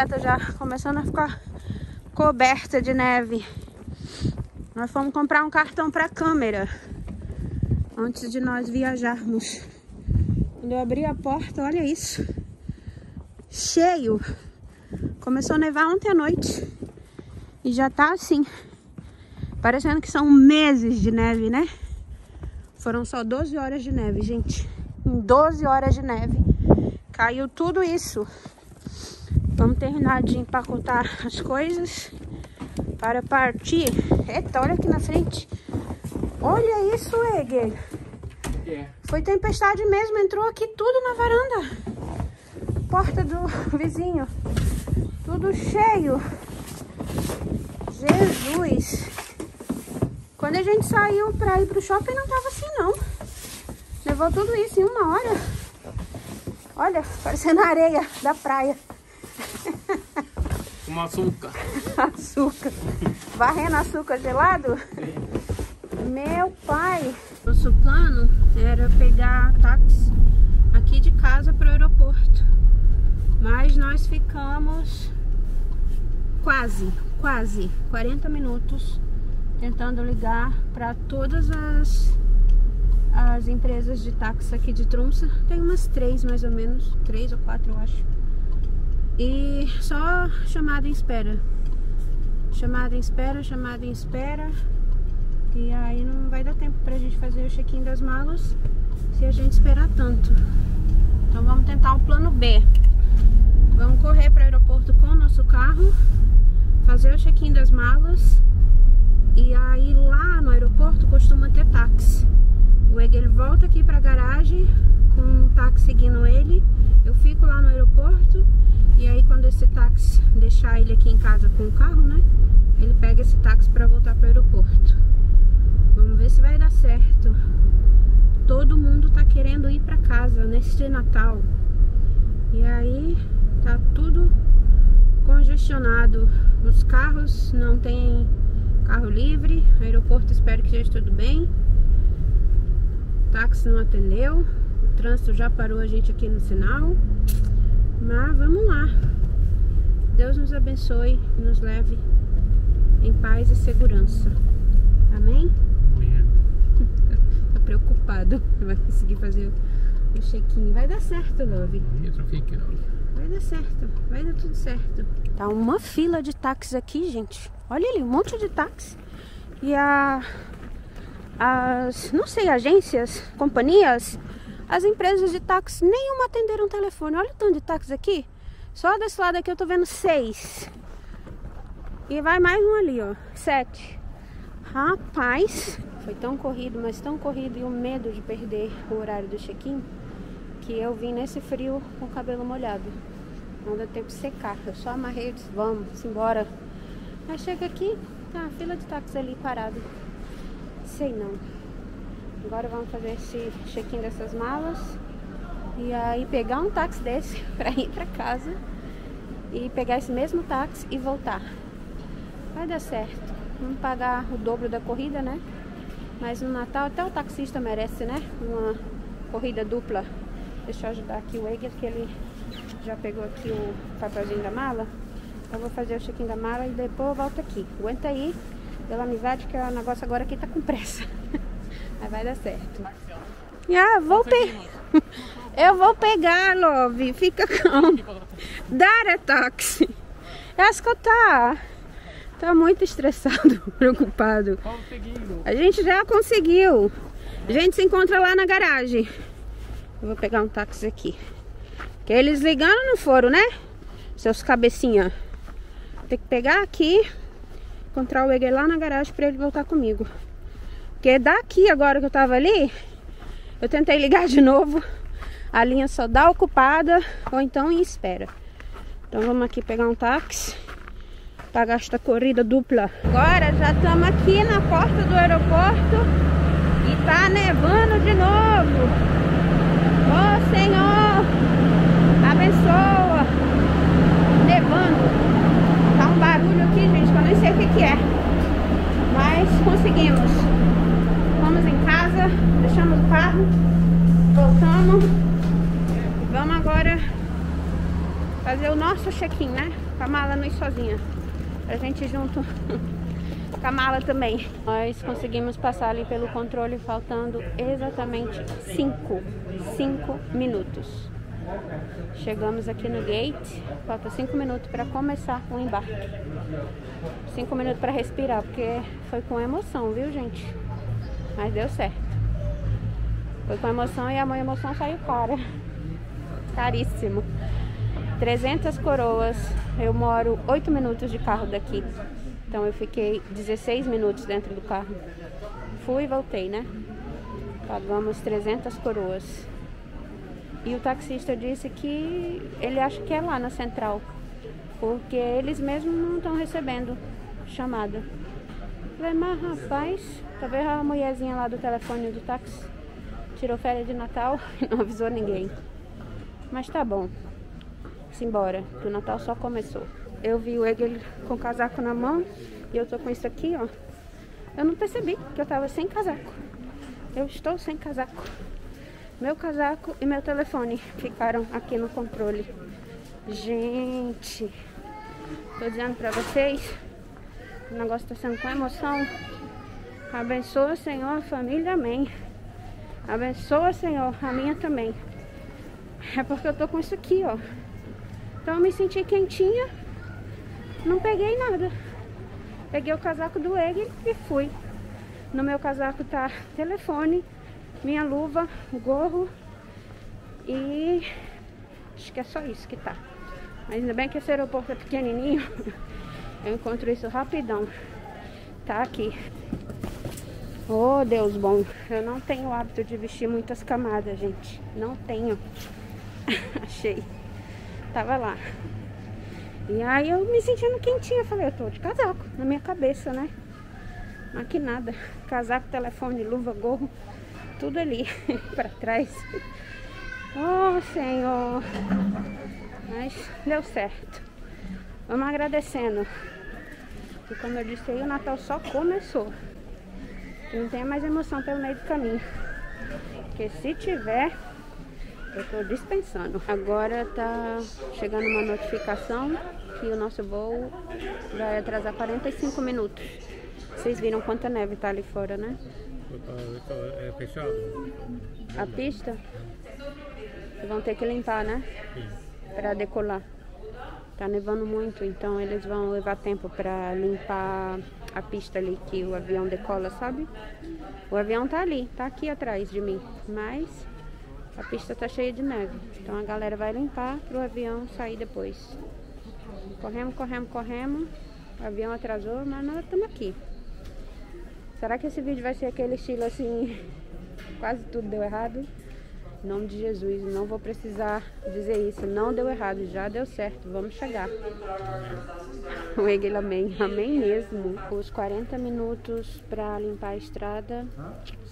bicicleta já começando a ficar coberta de neve. Nós fomos comprar um cartão para câmera antes de nós viajarmos. Quando eu abri a porta, olha isso. Cheio. Começou a nevar ontem à noite. E já tá assim. Parecendo que são meses de neve, né? Foram só 12 horas de neve, gente. Em 12 horas de neve caiu tudo isso. Vamos terminar de empacotar as coisas para partir. Eita, olha aqui na frente. Olha isso, Egger. É. Foi tempestade mesmo, entrou aqui tudo na varanda. Porta do vizinho. Tudo cheio. Jesus. Quando a gente saiu pra ir pro shopping não tava assim não. Levou tudo isso em uma hora. Olha, parecendo areia da praia. Com açúcar. açúcar. Varrendo açúcar gelado? Meu pai. Nosso plano era pegar táxi aqui de casa para o aeroporto. Mas nós ficamos quase, quase 40 minutos tentando ligar para todas as, as empresas de táxi aqui de Trunça. Tem umas três mais ou menos, três ou quatro eu acho. E só chamada em espera. Chamada em espera, chamada em espera. E aí não vai dar tempo pra gente fazer o check-in das malas se a gente esperar tanto. Então vamos tentar o plano B. Vamos correr para o aeroporto com o nosso carro, fazer o check-in das malas e aí lá no aeroporto costuma ter táxi. O Eg ele volta aqui para a garagem com um táxi seguindo ele. Eu fico lá no aeroporto e aí quando esse táxi deixar ele aqui em casa com o carro, né? Ele pega esse táxi para voltar para o aeroporto. Vamos ver se vai dar certo. Todo mundo tá querendo ir para casa neste Natal. E aí tá tudo congestionado. Os carros não tem carro livre. Aeroporto espero que esteja tudo bem. O táxi não atendeu. O trânsito já parou a gente aqui no sinal. Mas vamos lá. Deus nos abençoe e nos leve em paz e segurança. Amém? tá preocupado. Vai conseguir fazer o check-in. Vai dar certo, Love. Vai dar certo. Vai dar tudo certo. Tá uma fila de táxis aqui, gente. Olha ali, um monte de táxi. E a... As, não sei, agências, companhias, as empresas de táxi, nenhuma atenderam o telefone. Olha o tanto de táxi aqui. Só desse lado aqui eu tô vendo seis. E vai mais um ali, ó. Sete. Rapaz, foi tão corrido, mas tão corrido e o medo de perder o horário do check-in que eu vim nesse frio com o cabelo molhado. Não deu tempo de secar. Eu só amarrei e disse, vamos, embora. Aí chega aqui, tá a fila de táxi ali parado. Sei não. Agora vamos fazer esse check-in dessas malas. E aí pegar um táxi desse pra ir pra casa. E pegar esse mesmo táxi e voltar. Vai dar certo. Vamos pagar o dobro da corrida, né? Mas no Natal até o taxista merece, né? Uma corrida dupla. Deixa eu ajudar aqui o Eger, que ele já pegou aqui o papelzinho da mala. Eu vou fazer o check-in da mala e depois eu volto aqui. Aguenta aí, pela amizade, que o negócio agora aqui tá com pressa. Mas vai dar certo. Ah, vou pegar. Eu vou pegar, Love. Fica calmo. Dar táxi. Acho que eu tá. Tá muito estressado, preocupado. A gente já conseguiu. A gente se encontra lá na garagem. Eu vou pegar um táxi aqui. Que eles ligando não foram, né? Seus cabecinha. Tem que pegar aqui. Encontrar o Eger lá na garagem pra ele voltar comigo. Porque daqui agora que eu tava ali, eu tentei ligar de novo. A linha só dá ocupada ou então em espera. Então vamos aqui pegar um táxi pagar esta corrida dupla. Agora já estamos aqui na porta do aeroporto e tá nevando de novo. Ô oh, Senhor, abençoa. Nevando. Tá um barulho aqui, gente, que eu nem sei o que, que é. Mas conseguimos. Vamos em casa, deixamos o carro, voltamos. Vamos agora fazer o nosso check-in, né? Pra mala não ir sozinha. Pra gente junto com a mala também. Nós conseguimos passar ali pelo controle faltando exatamente 5, 5 minutos. Chegamos aqui no gate, falta 5 minutos para começar o embarque. 5 minutos para respirar, porque foi com emoção, viu gente? Mas deu certo. Foi com emoção e a mãe emoção saiu cara. Caríssimo. 300 coroas. Eu moro 8 minutos de carro daqui. Então eu fiquei 16 minutos dentro do carro. Fui e voltei, né? Pagamos 300 coroas. E o taxista disse que ele acha que é lá na central. Porque eles mesmos não estão recebendo chamada. Falei, mas rapaz, talvez a mulherzinha lá do telefone do táxi tirou férias de Natal e não avisou ninguém. Mas tá bom. Simbora, que o Natal só começou. Eu vi o Egel com o casaco na mão e eu tô com isso aqui, ó. Eu não percebi que eu tava sem casaco. Eu estou sem casaco. Meu casaco e meu telefone ficaram aqui no controle. Gente, tô dizendo pra vocês, o negócio tá sendo com emoção. Abençoa, Senhor, a família, amém. Abençoa, Senhor, a minha também. É porque eu tô com isso aqui, ó. Então eu me senti quentinha não peguei nada. Peguei o casaco do Egg e fui. No meu casaco tá telefone, minha luva, gorro e acho que é só isso que tá. Mas ainda bem que esse aeroporto é pequenininho. Eu encontro isso rapidão. Tá aqui. Oh, Deus bom. Eu não tenho o hábito de vestir muitas camadas, gente. Não tenho. Achei. Tava lá. E aí eu me sentindo quentinha, falei, eu tô de casaco na minha cabeça, né? Mas que nada, casaco, telefone, luva, gorro, tudo ali pra trás. Oh, Senhor. Mas deu certo. Vamos agradecendo. E como eu disse aí, o Natal só começou. Não tem mais emoção pelo meio do caminho. Porque se tiver, eu tô dispensando. Agora tá chegando uma notificação que o nosso voo vai atrasar 45 minutos. Vocês viram quanta neve tá ali fora, né? É fechado? A pista? Vão ter que limpar, né? Para decolar. Tá nevando muito, então eles vão levar tempo para limpar a pista ali que o avião decola, sabe? O avião tá ali, tá aqui atrás de mim, mas a pista tá cheia de neve. Então a galera vai limpar pro avião sair depois. Corremos, corremos, corremos. O avião atrasou, mas nós estamos aqui. Será que esse vídeo vai ser aquele estilo assim, quase tudo deu errado? Em nome de Jesus, não vou precisar dizer isso. Não deu errado, já deu certo. Vamos chegar. O Egel, amém. Amém mesmo. Os 40 minutos para limpar a estrada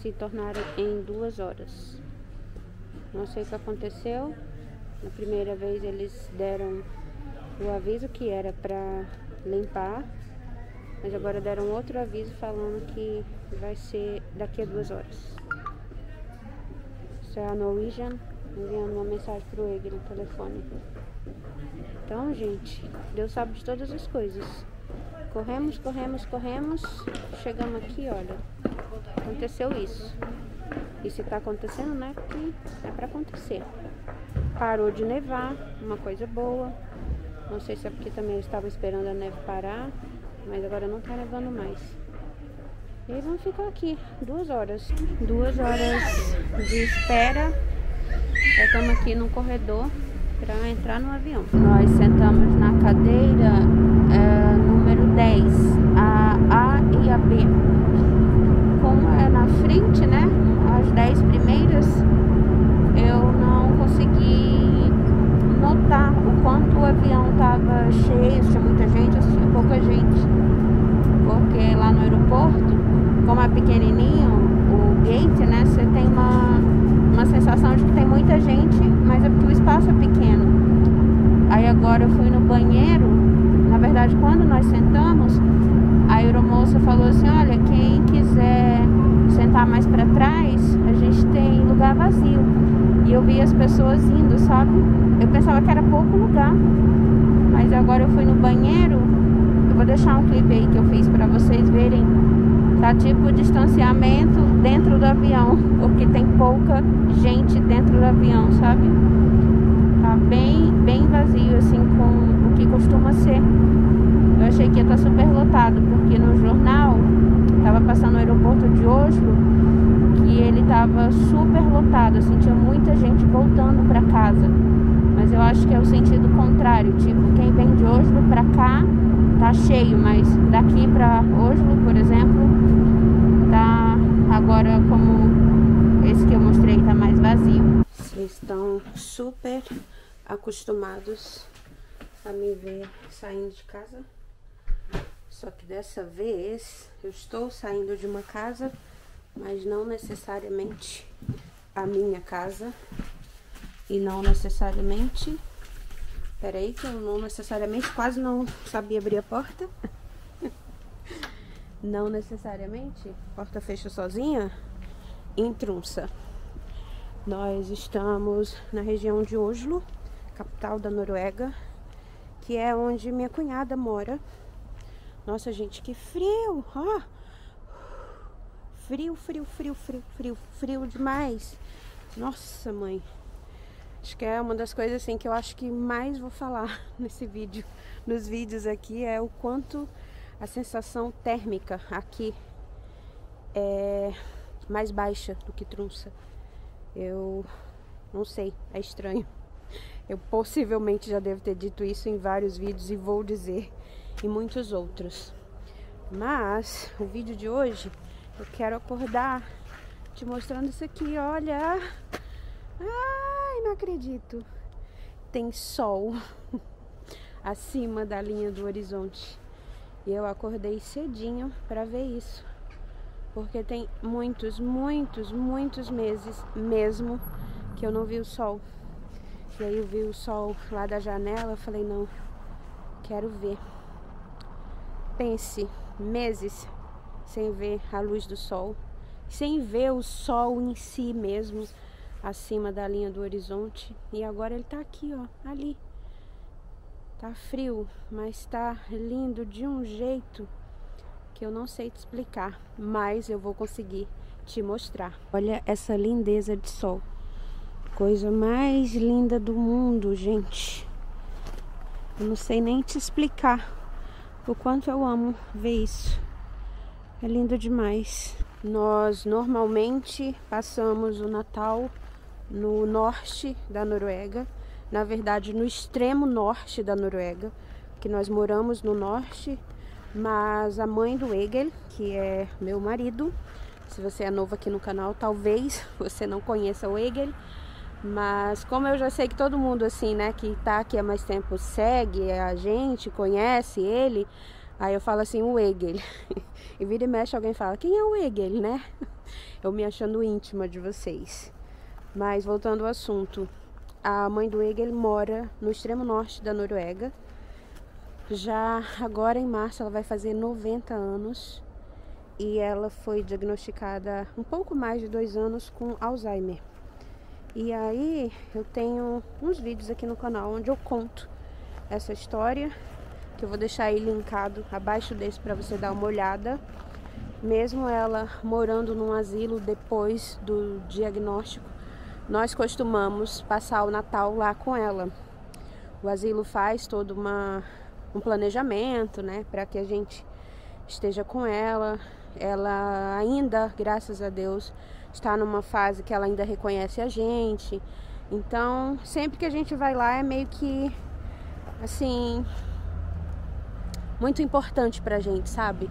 se tornaram em duas horas. Não sei o que aconteceu. Na primeira vez eles deram o aviso que era para limpar, mas agora deram outro aviso falando que vai ser daqui a duas horas. Isso é a Norwegian enviando uma mensagem pro Egg no telefone. Então, gente, Deus sabe de todas as coisas. Corremos, corremos, corremos. Chegamos aqui, olha. Aconteceu isso. E se tá acontecendo, né? Que é para acontecer. Parou de nevar, uma coisa boa. Não sei se é porque também eu estava esperando a neve parar, mas agora não tá nevando mais. E vamos ficar aqui duas horas. Duas horas de espera. Já estamos aqui no corredor para entrar no avião. Nós sentamos na cadeira é, número 10, a A e a B. Como é na frente, né? As 10 primeiras, eu não consegui notar o quanto o avião estava cheio, tinha muita gente, tinha pouca gente. Porque lá no aeroporto, como é pequenininho, o gate, né, você tem uma, uma sensação de que tem muita gente, mas é porque o espaço é pequeno. Aí agora eu fui no banheiro, na verdade quando nós sentamos, a aeromoça falou assim, olha, quem quiser sentar mais para trás, a gente tem lugar vazio. E eu vi as pessoas indo, sabe? Eu pensava que era pouco lugar. Mas agora eu fui no banheiro. Eu vou deixar um clipe aí que eu fiz para vocês verem. Tá tipo distanciamento dentro do avião, porque tem pouca gente dentro do avião, sabe? Tá bem, bem vazio assim com o que costuma ser. Eu achei que ia estar tá super lotado, porque no jornal tava passando no aeroporto de Oslo que ele tava super lotado, assim, tinha muita gente voltando para casa. Mas eu acho que é o sentido contrário, tipo, quem vem de Oslo para cá tá cheio, mas daqui para Oslo, por exemplo, tá agora como esse que eu mostrei tá mais vazio. Vocês estão super acostumados a me ver saindo de casa. Só que dessa vez eu estou saindo de uma casa, mas não necessariamente a minha casa e não necessariamente. Peraí, que eu não necessariamente quase não sabia abrir a porta. não necessariamente. Porta fecha sozinha. Intrunça. Nós estamos na região de Oslo, capital da Noruega, que é onde minha cunhada mora. Nossa, gente, que frio! Ó! Frio, frio, frio, frio, frio, frio demais. Nossa, mãe. Acho que é uma das coisas assim que eu acho que mais vou falar nesse vídeo, nos vídeos aqui, é o quanto a sensação térmica aqui é mais baixa do que Trunça. Eu não sei, é estranho. Eu possivelmente já devo ter dito isso em vários vídeos e vou dizer em muitos outros. Mas o vídeo de hoje eu quero acordar te mostrando isso aqui, olha. Ai, não acredito. Tem sol acima da linha do horizonte. E eu acordei cedinho para ver isso. Porque tem muitos, muitos, muitos meses mesmo que eu não vi o sol. E aí eu vi o sol lá da janela, falei, não, quero ver. Pense, meses sem ver a luz do sol, sem ver o sol em si mesmo acima da linha do horizonte. E agora ele tá aqui, ó, ali. Tá frio, mas tá lindo de um jeito que eu não sei te explicar, mas eu vou conseguir te mostrar. Olha essa lindeza de sol. Coisa mais linda do mundo, gente. Eu não sei nem te explicar o quanto eu amo ver isso. É lindo demais. Nós normalmente passamos o Natal no norte da Noruega, na verdade no extremo norte da Noruega, que nós moramos no norte, mas a mãe do Egel, que é meu marido, se você é novo aqui no canal, talvez você não conheça o Egel, mas como eu já sei que todo mundo assim, né, que tá aqui há mais tempo segue a gente, conhece ele, aí eu falo assim, o Egel. e vira e mexe alguém fala, quem é o Egel, né? Eu me achando íntima de vocês. Mas voltando ao assunto, a mãe do Egel mora no extremo norte da Noruega. Já agora em março ela vai fazer 90 anos e ela foi diagnosticada um pouco mais de dois anos com Alzheimer. E aí eu tenho uns vídeos aqui no canal onde eu conto essa história, que eu vou deixar aí linkado abaixo desse para você dar uma olhada. Mesmo ela morando num asilo depois do diagnóstico, nós costumamos passar o Natal lá com ela. O asilo faz todo uma, um planejamento, né, para que a gente esteja com ela. Ela ainda, graças a Deus, está numa fase que ela ainda reconhece a gente. Então, sempre que a gente vai lá é meio que assim muito importante pra gente, sabe?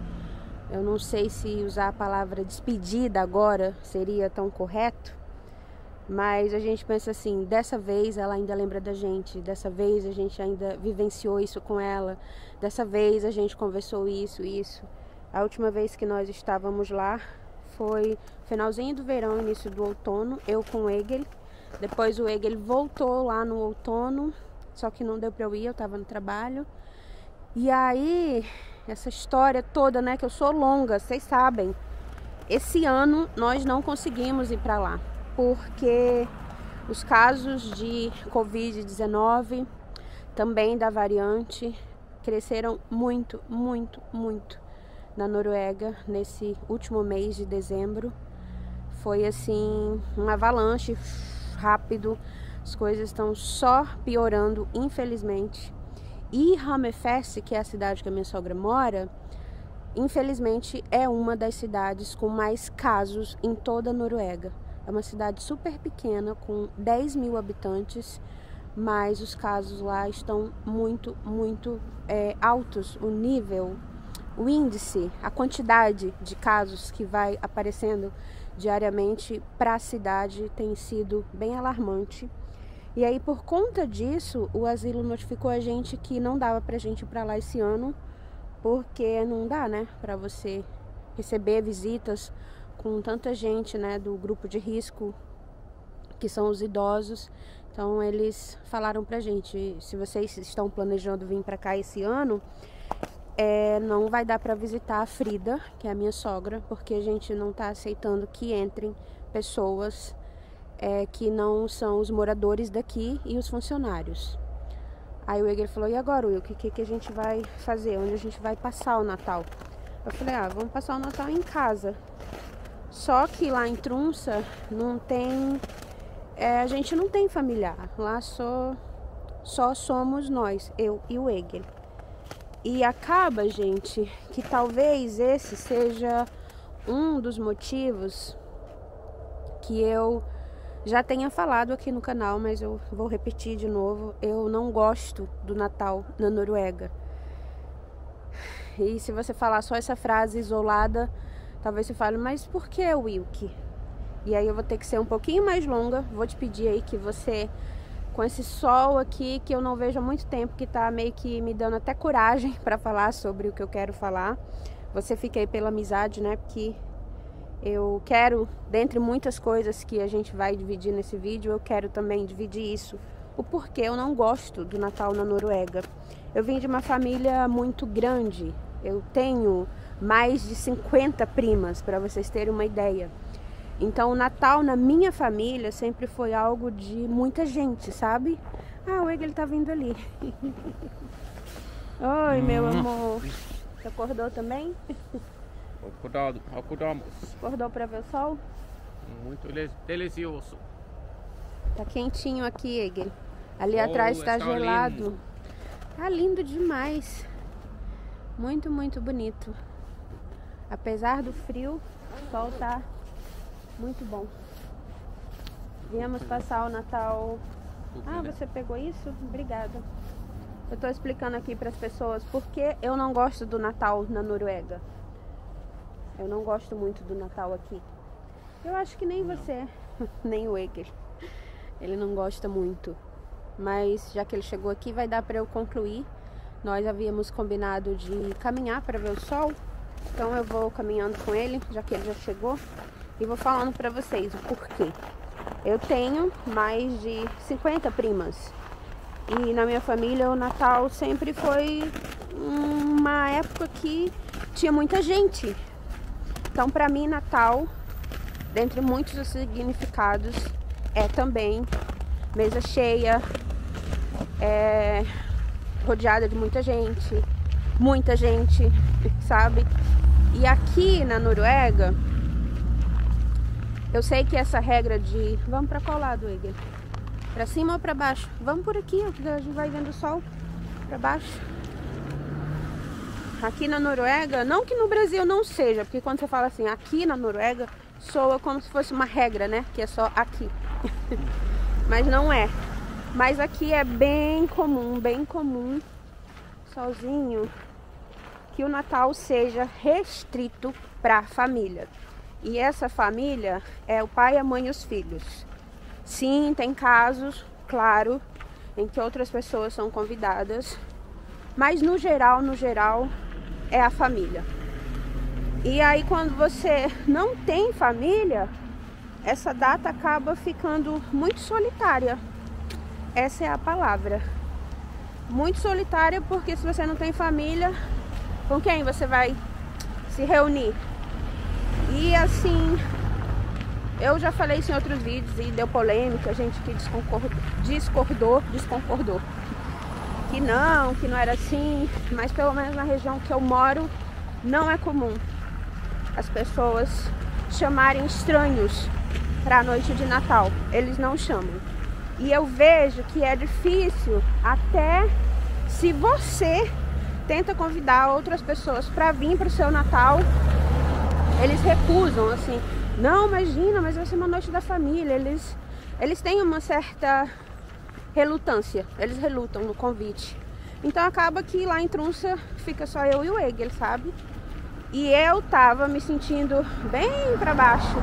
Eu não sei se usar a palavra despedida agora seria tão correto, mas a gente pensa assim, dessa vez ela ainda lembra da gente, dessa vez a gente ainda vivenciou isso com ela, dessa vez a gente conversou isso, isso. A última vez que nós estávamos lá foi finalzinho do verão, início do outono, eu com o Egel. Depois o Egel voltou lá no outono, só que não deu para eu ir, eu estava no trabalho. E aí, essa história toda, né, que eu sou longa, vocês sabem. Esse ano nós não conseguimos ir para lá porque os casos de Covid-19 também da variante cresceram muito, muito, muito na Noruega nesse último mês de dezembro. Foi assim, uma avalanche rápido. As coisas estão só piorando, infelizmente. E Hammerfest, que é a cidade que a minha sogra mora, infelizmente é uma das cidades com mais casos em toda a Noruega. É uma cidade super pequena, com 10 mil habitantes, mas os casos lá estão muito, muito é, altos. O nível, o índice, a quantidade de casos que vai aparecendo diariamente para a cidade tem sido bem alarmante. E aí, por conta disso, o asilo notificou a gente que não dava para a gente ir para lá esse ano, porque não dá, né, para você receber visitas com tanta gente, né, do grupo de risco, que são os idosos. Então eles falaram pra gente, se vocês estão planejando vir para cá esse ano, é, não vai dar para visitar a Frida, que é a minha sogra, porque a gente não está aceitando que entrem pessoas é, que não são os moradores daqui e os funcionários. Aí o Eger falou, e agora, Will, o que, que, a gente vai fazer? Onde a gente vai passar o Natal? Eu falei, ah, vamos passar o Natal em casa. Só que lá em Trunça não tem é, a gente não tem familiar. Lá só, só somos nós, eu e o Egel. E acaba, gente, que talvez esse seja um dos motivos que eu já tenha falado aqui no canal, mas eu vou repetir de novo. Eu não gosto do Natal na Noruega. E se você falar só essa frase isolada, talvez você fale, mas por que, Wilkie? E aí eu vou ter que ser um pouquinho mais longa. Vou te pedir aí que você, com esse sol aqui, que eu não vejo há muito tempo, que tá meio que me dando até coragem para falar sobre o que eu quero falar. Você fica aí pela amizade, né? Porque eu quero, dentre muitas coisas que a gente vai dividir nesse vídeo, eu quero também dividir isso. O porquê eu não gosto do Natal na Noruega. Eu vim de uma família muito grande. Eu tenho mais de 50 primas, para vocês terem uma ideia. Então, o Natal na minha família sempre foi algo de muita gente, sabe? Ah, o Egel tá vindo ali. Oi, meu hum. amor. Você acordou também? Acordado, acordamos. Acordou para ver o sol? Muito delicioso. Tá quentinho aqui, Egel. Ali oh, atrás está gelado. Lindo. Tá lindo demais. Muito, muito bonito. Apesar do frio, o sol tá muito bom. Viemos passar o Natal. Ah, você pegou isso? Obrigada. Eu estou explicando aqui para as pessoas por que eu não gosto do Natal na Noruega. Eu não gosto muito do Natal aqui. Eu acho que nem não. você, nem o Eger. Ele não gosta muito. Mas já que ele chegou aqui, vai dar para eu concluir. Nós havíamos combinado de caminhar para ver o sol. Então eu vou caminhando com ele, já que ele já chegou e vou falando para vocês o porquê. Eu tenho mais de 50 primas e na minha família o Natal sempre foi uma época que tinha muita gente. Então, para mim, Natal, dentre muitos dos significados, é também mesa cheia, é, rodeada de muita gente, muita gente, sabe? E aqui na Noruega, eu sei que essa regra de. Vamos para qual lado, Igor? Para cima ou para baixo? Vamos por aqui, a gente vai vendo o sol para baixo. Aqui na Noruega, não que no Brasil não seja, porque quando você fala assim, aqui na Noruega, soa como se fosse uma regra, né? Que é só aqui. Mas não é. Mas aqui é bem comum, bem comum, sozinho, que o Natal seja restrito para a família. E essa família é o pai, a mãe e os filhos. Sim, tem casos, claro, em que outras pessoas são convidadas, mas no geral, no geral, é a família. E aí quando você não tem família, essa data acaba ficando muito solitária. Essa é a palavra. Muito solitária porque se você não tem família, com quem você vai se reunir? E assim, eu já falei isso em outros vídeos e deu polêmica, gente que discordou, discordou, desconcordou. Que não, que não era assim, mas pelo menos na região que eu moro não é comum as pessoas chamarem estranhos para a noite de Natal. Eles não chamam. E eu vejo que é difícil até se você tenta convidar outras pessoas para vir para o seu Natal, eles recusam assim. Não, imagina, mas vai ser uma noite da família. Eles, eles têm uma certa relutância, eles relutam no convite. Então acaba que lá em Trunça fica só eu e o Egel, sabe? E eu tava me sentindo bem para baixo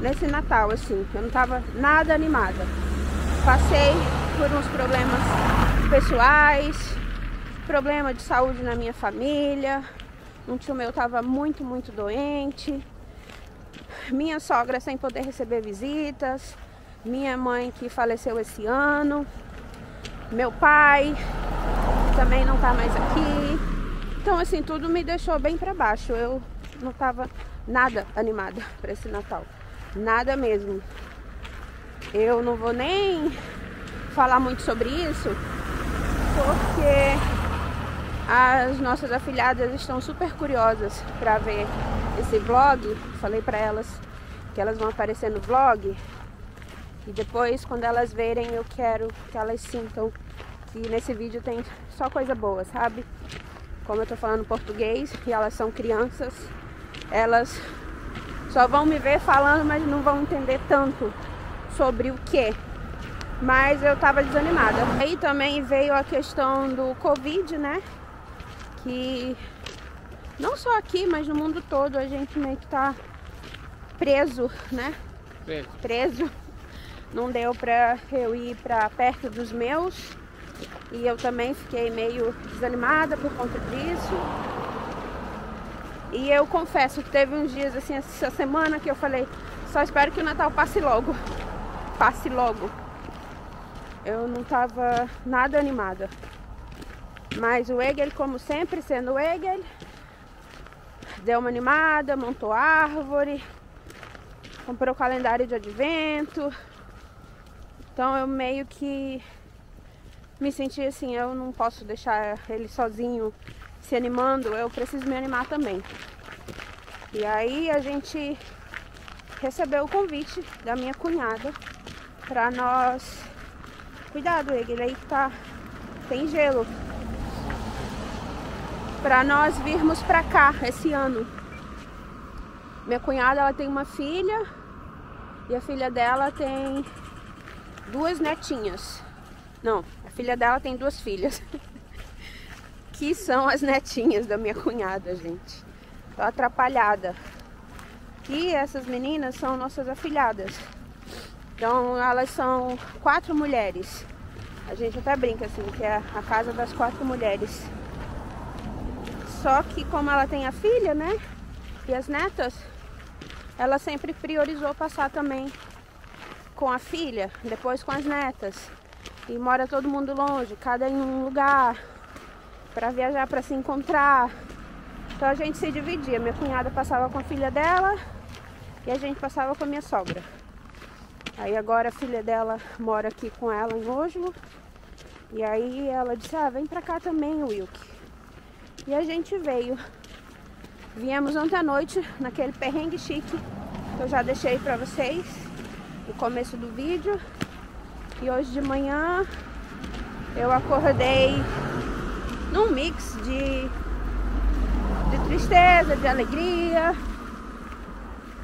nesse Natal, assim. Eu não tava nada animada. Passei por uns problemas pessoais, problema de saúde na minha família. Um tio meu tava muito, muito doente. Minha sogra sem poder receber visitas. Minha mãe que faleceu esse ano. Meu pai também não tá mais aqui. Então, assim, tudo me deixou bem para baixo. Eu não tava nada animada para esse Natal. Nada mesmo. Eu não vou nem falar muito sobre isso, porque as nossas afilhadas estão super curiosas para ver esse vlog. Falei para elas que elas vão aparecer no vlog e depois, quando elas verem, eu quero que elas sintam que nesse vídeo tem só coisa boa, sabe? Como eu tô falando português e elas são crianças, elas só vão me ver falando, mas não vão entender tanto sobre o que. Mas eu tava desanimada. Aí também veio a questão do Covid, né? Que não só aqui, mas no mundo todo a gente meio que tá preso, né? Preso. Preso não deu pra eu ir pra perto dos meus. E eu também fiquei meio desanimada por conta disso. E eu confesso que teve uns dias assim, essa semana que eu falei, só espero que o Natal passe logo. Passe logo. Eu não tava nada animada. Mas o Egel, como sempre, sendo o Egel, deu uma animada, montou árvore, comprou calendário de advento, então eu meio que me senti assim, eu não posso deixar ele sozinho se animando, eu preciso me animar também. E aí a gente recebeu o convite da minha cunhada para nós. Cuidado, ele aí que tá. Tem gelo. Para nós virmos para cá esse ano. Minha cunhada ela tem uma filha e a filha dela tem duas netinhas. Não, a filha dela tem duas filhas. que são as netinhas da minha cunhada, gente. Tô atrapalhada. E essas meninas são nossas afilhadas. Então elas são quatro mulheres. A gente até brinca assim, que é a casa das quatro mulheres. Só que como ela tem a filha, né? E as netas, ela sempre priorizou passar também com a filha, depois com as netas. E mora todo mundo longe, cada em um lugar, para viajar para se encontrar. Então a gente se dividia. Minha cunhada passava com a filha dela e a gente passava com a minha sogra. Aí agora a filha dela mora aqui com ela em Oslo. E aí ela disse: Ah, vem pra cá também, Wilk. E a gente veio. Viemos ontem à noite naquele perrengue chique que eu já deixei pra vocês no começo do vídeo. E hoje de manhã eu acordei num mix de, de tristeza, de alegria,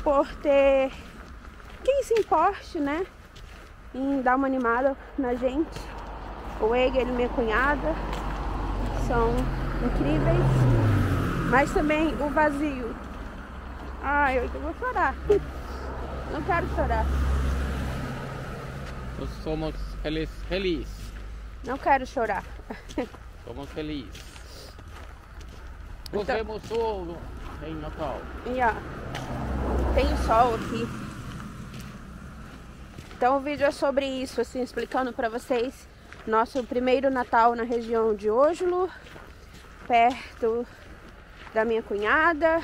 por ter quem se importe, né? Em dar uma animada na gente. O Egel e minha cunhada são incríveis, mas também o vazio. Ai, eu vou chorar. Não quero chorar. Nós somos feliz, feliz. Não quero chorar. Somos felizes. Então- Gostemos sol em Natal. Yeah. Tem sol aqui. Então o vídeo é sobre isso, assim, explicando pra vocês nosso primeiro Natal na região de Oslo, perto da minha cunhada,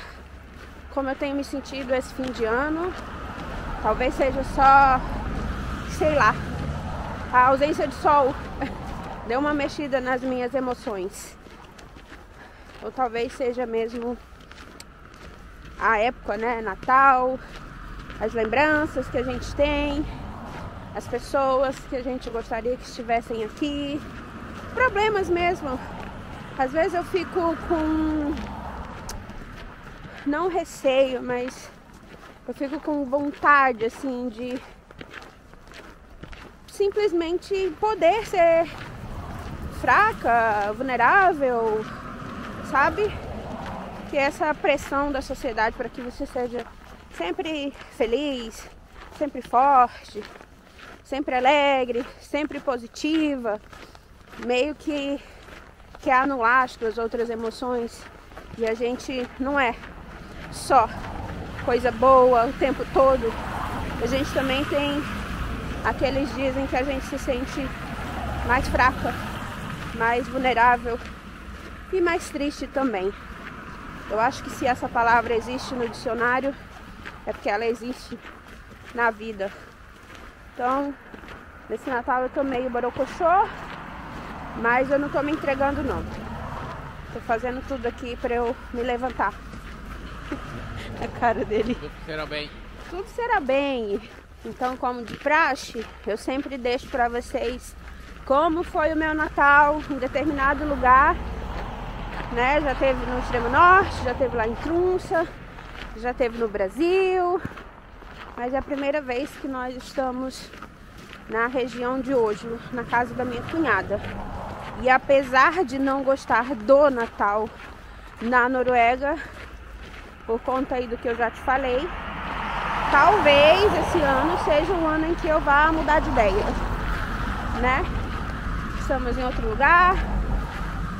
como eu tenho me sentido esse fim de ano. Talvez seja só, sei lá, a ausência de sol deu uma mexida nas minhas emoções. Ou talvez seja mesmo a época, né? Natal, as lembranças que a gente tem, as pessoas que a gente gostaria que estivessem aqui, problemas mesmo. Às vezes eu fico com não receio, mas eu fico com vontade assim de simplesmente poder ser fraca, vulnerável, sabe? Que essa pressão da sociedade para que você seja sempre feliz, sempre forte, sempre alegre, sempre positiva, meio que que anular as suas outras emoções e a gente não é só coisa boa o tempo todo. A gente também tem aqueles dias em que a gente se sente mais fraca, mais vulnerável e mais triste também. Eu acho que se essa palavra existe no dicionário, é porque ela existe na vida. Então, nesse Natal eu tô meio borocochô, mas eu não tô me entregando não. Tô fazendo tudo aqui para eu me levantar. A cara dele. Tudo será bem. Tudo será bem. Então, como de praxe, eu sempre deixo para vocês como foi o meu Natal em determinado lugar. Né? Já teve no extremo norte, já teve lá em Trunça, já teve no Brasil. Mas é a primeira vez que nós estamos na região de hoje, na casa da minha cunhada. E apesar de não gostar do Natal na Noruega, por conta aí do que eu já te falei, talvez esse ano seja um ano em que eu vá mudar de ideia, né? Estamos em outro lugar,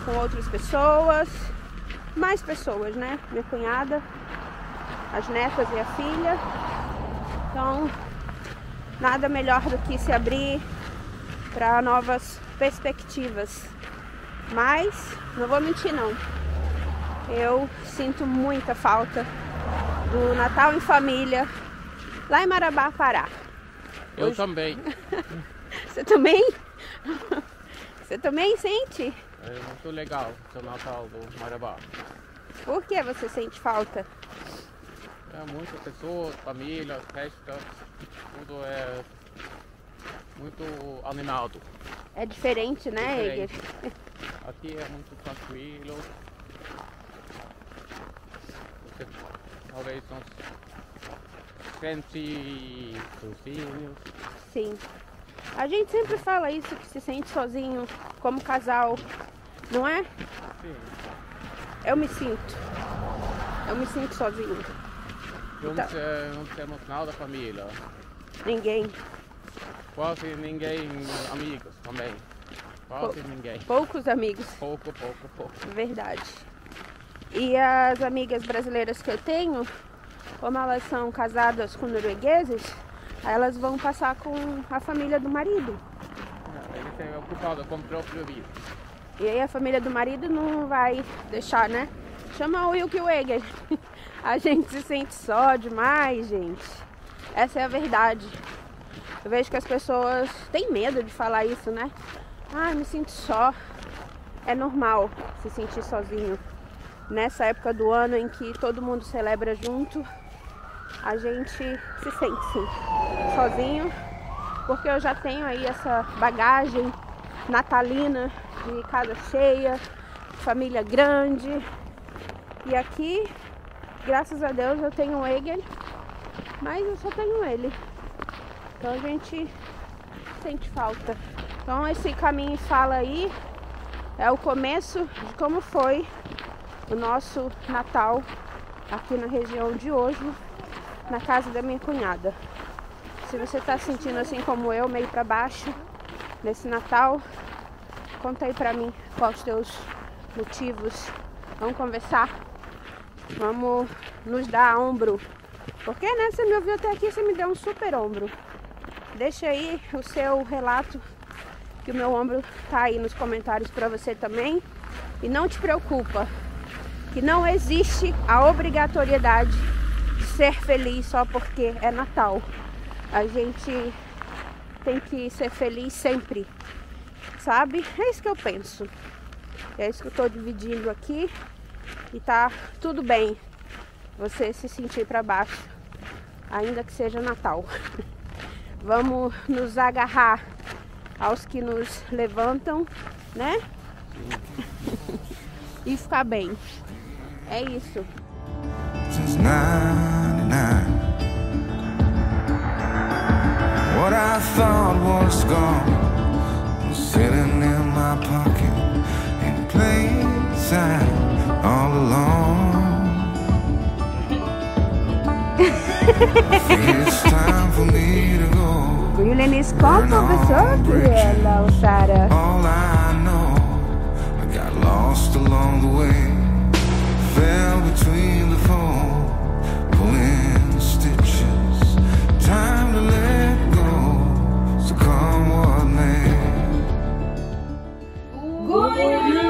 com outras pessoas, mais pessoas, né? Minha cunhada, as netas e a filha. Então, nada melhor do que se abrir para novas perspectivas. Mas, não vou mentir não, eu sinto muita falta do Natal em família lá em Marabá, Pará. Eu Hoje... também. Você também? Você também sente? É muito legal o Natal do Marabá. Por que você sente falta? É muitas pessoas, família, festa, tudo é muito animado. É diferente, né, diferente. Aqui é muito tranquilo. Você talvez não sente sozinho. Sim. A gente sempre fala isso, que se sente sozinho como casal, não é? Sim. Eu me sinto. Eu me sinto sozinho. Não, tá. não temos nada família. Ninguém. Quase ninguém amigos também. Quase Pou, ninguém. Poucos amigos. Pouco, pouco, pouco. Verdade. E as amigas brasileiras que eu tenho, como elas são casadas com noruegueses, elas vão passar com a família do marido. Ele é ocupado com o próprio vida. E aí a família do marido não vai deixar, né? Chama o Wilke Weger. A gente se sente só demais, gente. Essa é a verdade. Eu vejo que as pessoas têm medo de falar isso, né? Ah, me sinto só. É normal se sentir sozinho. Nessa época do ano em que todo mundo celebra junto, a gente se sente sim, sozinho, porque eu já tenho aí essa bagagem natalina de casa cheia, família grande. E aqui, graças a Deus, eu tenho o Eger, mas eu só tenho ele. Então a gente sente falta. Então esse caminho fala aí é o começo de como foi o nosso Natal aqui na região de Oslo, na casa da minha cunhada. Se você está sentindo assim como eu, meio para baixo nesse Natal, conta aí para mim quais os teus motivos. Vamos conversar. Vamos nos dar ombro. Porque, né, você me ouviu até aqui, você me deu um super ombro. Deixa aí o seu relato, que o meu ombro tá aí nos comentários para você também. E não te preocupa, que não existe a obrigatoriedade de ser feliz só porque é Natal. A gente tem que ser feliz sempre. sabe? É isso que eu penso. É isso que eu tô dividindo aqui e tá tudo bem você se sentir para baixo, ainda que seja Natal. Vamos nos agarrar aos que nos levantam, né? e ficar bem. É isso. Since 99 What I thought was gone was sitting in my pocket in plain sight all alone. it's time for me to go. All I know, I got lost along the way. Fell between the pulling stitches. Time to let go, so come what may. Good.